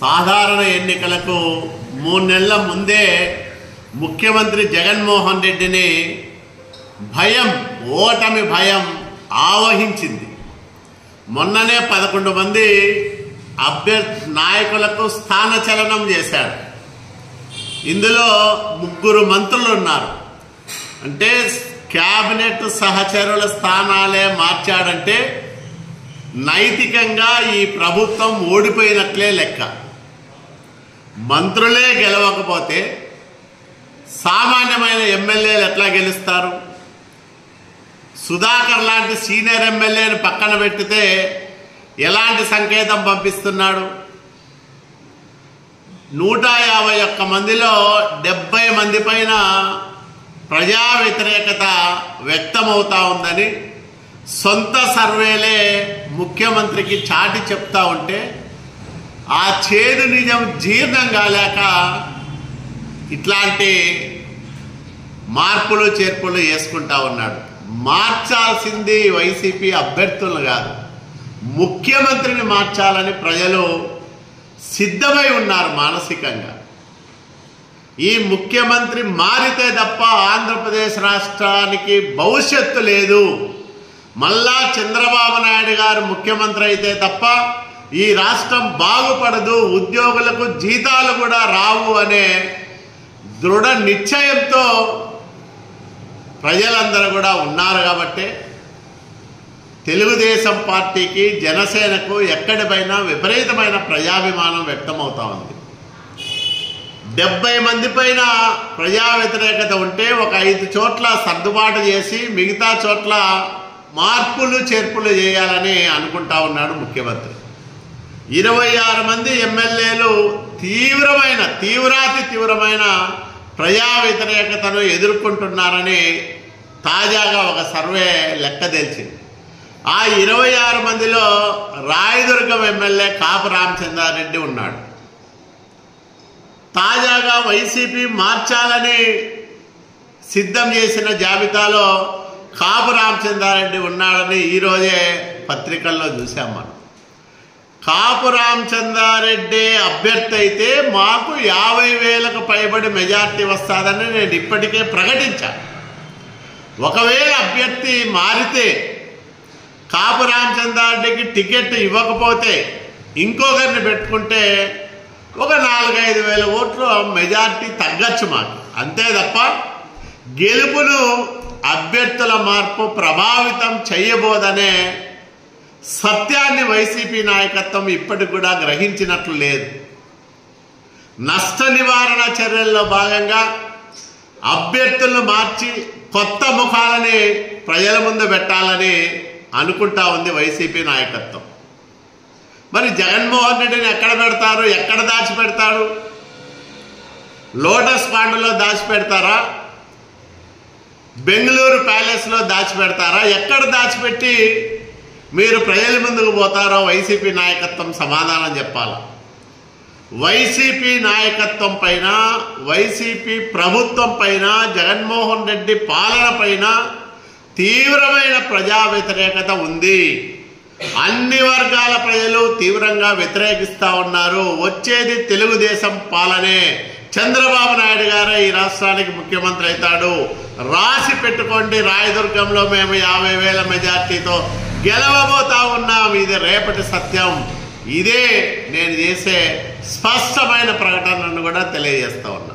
సాధారణ ఎన్నికలకు మూడు నెలల ముందే ముఖ్యమంత్రి జగన్మోహన్ రెడ్డిని భయం ఓటమి భయం ఆవహించింది. మొన్ననే పదకొండు మంది అభ్యర్థి నాయకులకు స్థానచలనం చేశాడు ఇందులో ముగ్గురు మంత్రులు ఉన్నారు. అంటే క్యాబినెట్ సహచరుల స్థానాలే మార్చాడంటే నైతికంగా ఈ ప్రభుత్వం ఓడిపోయినట్లే లెక్క. మంత్రులే గెలవకపోతే సామాన్యమైన ఎమ్మెల్యేలు ఎట్లా గెలుస్తారు? సుధాకర్ లాంటి సీనియర్ ఎమ్మెల్యేని పక్కన పెట్టితే ఎలాంటి సంకేతం పంపిస్తున్నాడు? నూట యాభై ఒక్క మందిలో డెబ్బై మంది పైన ప్రజా వ్యతిరేకత వ్యక్తమవుతా ఉందని సొంత సర్వేలే ముఖ్యమంత్రికి చాటి చెప్తా ఉంటే ఆ చేదు నిజం జీర్ణం కాలేక ఇట్లాంటి మార్పులు చేర్పులు వేసుకుంటా ఉన్నాడు. మార్చాల్సింది వైసీపీ అభ్యర్థులు కాదు. ముఖ్యమంత్రిని మార్చాలని ప్రజలు సిద్ధమై ఉన్నారు మానసికంగా. ఈ ముఖ్యమంత్రి మారితే తప్ప ఆంధ్రప్రదేశ్ రాష్ట్రానికి భవిష్యత్తు లేదు. మళ్ళా చంద్రబాబు నాయుడు గారు ముఖ్యమంత్రి అయితే తప్ప ఈ రాష్ట్రం బాగుపడదు ఉద్యోగులకు జీతాలు కూడా రావు అనే దృఢ నిశ్చయంతో ప్రజలందరూ కూడా ఉన్నారు కాబట్టి తెలుగుదేశం పార్టీకి జనసేనకు ఎక్కడిపైనా విపరీతమైన ప్రజాభిమానం వ్యక్తమవుతా ఉంది. డెబ్బై మంది పైన ప్రజా వ్యతిరేకత ఉంటే ఒక ఐదు చోట్ల సర్దుబాటు చేసి మిగతా చోట్ల మార్పులు చేర్పులు చేయాలని అనుకుంటా ఉన్నాడు ముఖ్యమంత్రి. ఇరవై ఆరు మంది ఎమ్మెల్యేలు తీవ్రమైన తీవ్రాతి తీవ్రమైన ప్రజా వ్యతిరేకతను ఎదుర్కొంటున్నారని తాజాగా ఒక సర్వే లెక్క తెలిసింది ఆ ఇరవై ఆరు మందిలో రాయదుర్గం ఎమ్మెల్యే కాపు రామచంద్రారెడ్డి ఉన్నాడు. తాజాగా వైసీపీ మార్చాలని సిద్ధం చేసిన జాబితాలో కాపు రామచంద్రారెడ్డి ఉన్నాడని ఈరోజే పత్రికల్లో చూసాం మనం. కాపు రామచంద్రారెడ్డి అభ్యర్థి అయితే మాకు యాభై వేలకు పైబడి మెజార్టీ వస్తుందని నేను ఇప్పటికే ప్రకటించాను. ఒకవేళ అభ్యర్థి మారితే కాపు రామచంద్రారెడ్డికి టికెట్ ఇవ్వకపోతే ఇంకొకరిని పెట్టుకుంటే ఒక నాలుగైదు వేల ఓట్లు మెజార్టీ తగ్గచ్చు మాకు. అంతే తప్ప గెలుపును అభ్యర్థుల మార్పు ప్రభావితం చేయబోదనే సత్యాన్ని వైసీపీ నాయకత్వం ఇప్పటికి కూడా గ్రహించినట్లు లేదు. నష్ట నివారణ చర్యల్లో భాగంగా అభ్యర్థులను మార్చి కొత్త ముఖాలని ప్రజల ముందు పెట్టాలని అనుకుంటా ఉంది వైసీపీ నాయకత్వం. మరి జగన్మోహన్ రెడ్డిని ఎక్కడ పెడతారు? ఎక్కడ దాచిపెడతారు? లోటస్ పాండులో దాచిపెడతారా? బెంగళూరు ప్యాలెస్లో దాచిపెడతారా? ఎక్కడ దాచిపెట్టి మీరు ప్రజల ముందుకు పోతారో వైసీపీ నాయకత్వం సమాధానం చెప్పాలి? వైసీపీ నాయకత్వం పైన వైసీపీ ప్రభుత్వం పైన జగన్మోహన్ రెడ్డి పాలన పైన తీవ్రమైన ప్రజా వ్యతిరేకత ఉంది. అన్ని వర్గాల ప్రజలు తీవ్రంగా వ్యతిరేకిస్తా ఉన్నారు. వచ్చేది తెలుగుదేశం పాలనే. చంద్రబాబు నాయుడు గారే ఈ రాష్ట్రానికి ముఖ్యమంత్రి అవుతాడు. రాసి పెట్టుకోండి రాయదుర్గంలో మేము యాభై వేల మెజార్టీతో గెలవబోతా ఉన్నాం. ఇది రేపటి సత్యం. ఇదే నేను చేసే స్పష్టమైన ప్రకటనను కూడా తెలియజేస్తా ఉన్నా.